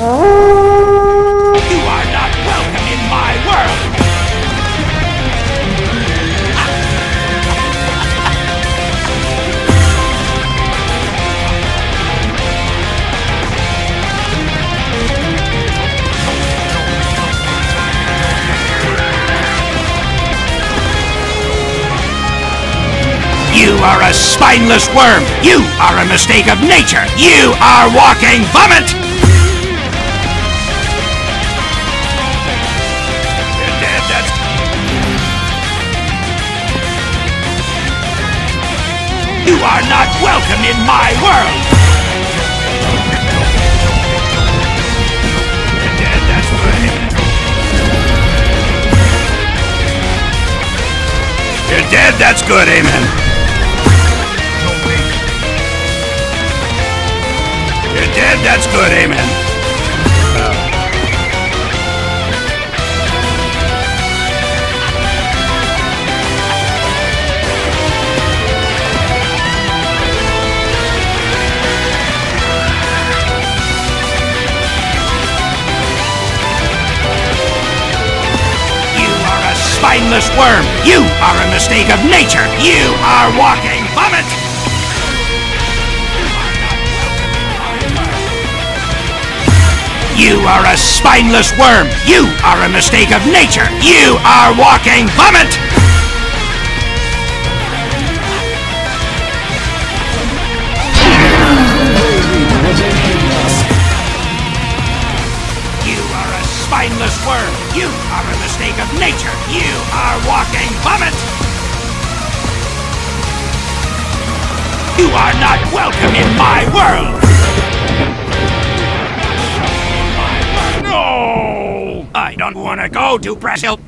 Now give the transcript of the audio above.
You You are a spineless worm! You are a mistake of nature! You are walking vomit! You're dead, that's... You are not welcome in my world! Dead, that's good, amen. That's good, amen. You are a spineless worm. You are a mistake of nature. You are walking vomit. You are a spineless worm. You are a mistake of nature. You are walking vomit. You are a spineless worm. You are a mistake of nature. You are walking vomit. You are not welcome in my world. Don't want to go to Brazil.